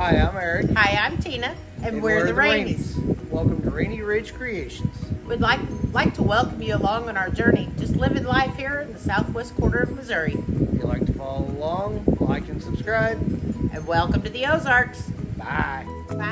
Hi, I'm Eric. Hi, I'm Tina, and, and we're, we're, the, the Raneys. Raneys. Welcome to Raney Ridge Creations. We'd like like to welcome you along on our journey, just living life here in the southwest quarter of Missouri. If you'd like to follow along, like and subscribe. And welcome to the Ozarks. Bye. Bye.